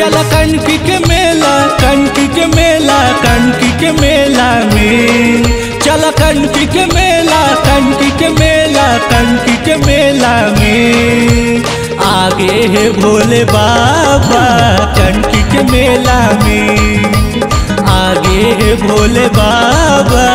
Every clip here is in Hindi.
चल कनकी के मेला, कनकी के मेला, कनकी के मेला में। चल कनकी के मेला, कनकी के मेला, कनकी के मेला में। आगे है भोले बाबा, कनकी के मेला में। आगे है भोले बाबा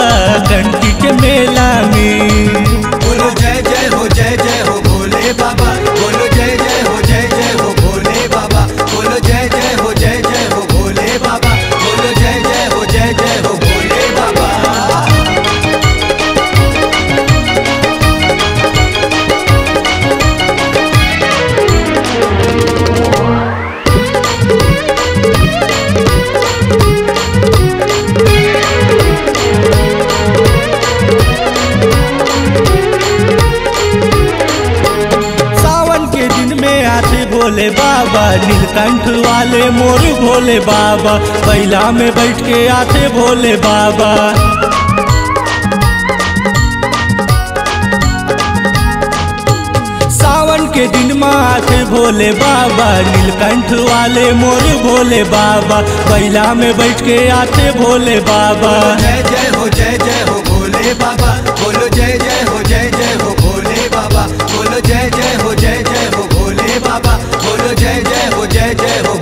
बाबा नीलकंठ वाले मोर भोले बाबा, बैला में बैठ के आते भोले बाबा। सावन के दिन में भोले बाबा नीलकंठ वाले मोर भोले बाबा, बैला में बैठ के आते भोले बाबा। जय जय हो जय जय हो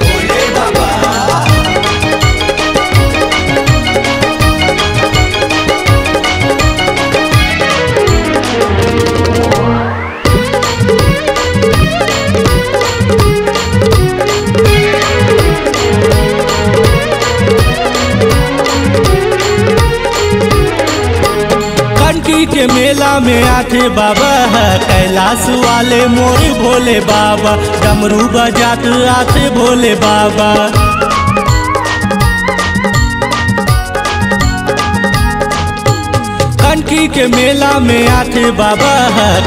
कंटी के मेला में आते बाबा, कैलाश वाले मोर भोले बाबा, डमरू बजात आते भोले बाबा। कंटी के मेला में आते बाबा,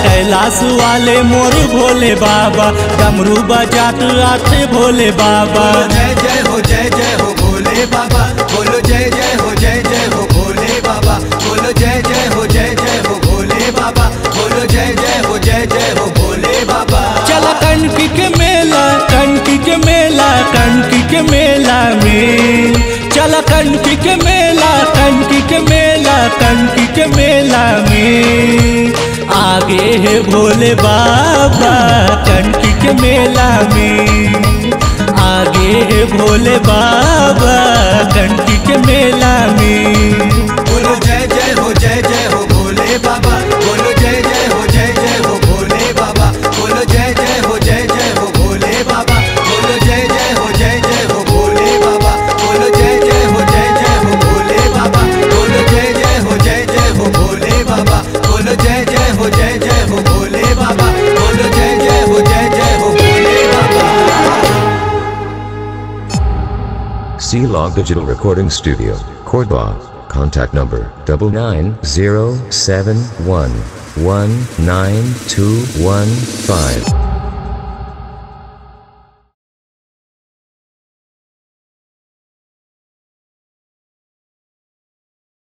कैलाश वाले मोर भोले बाबा, डमरू बजात आते भोले बाबा। जय जय हो, जय जय हो, भोले बाबा। बोलो जय जय हो, जय जय कंकी के मेला कंटी के मेला कंटी के मेला में। आगे है भोले बाबा कंटी के मेला में। आगे है भोले बाबा कंटी के मेला में। C-Log Digital Recording Studio, Cordoba. Contact number double nine zero seven one one nine two one five.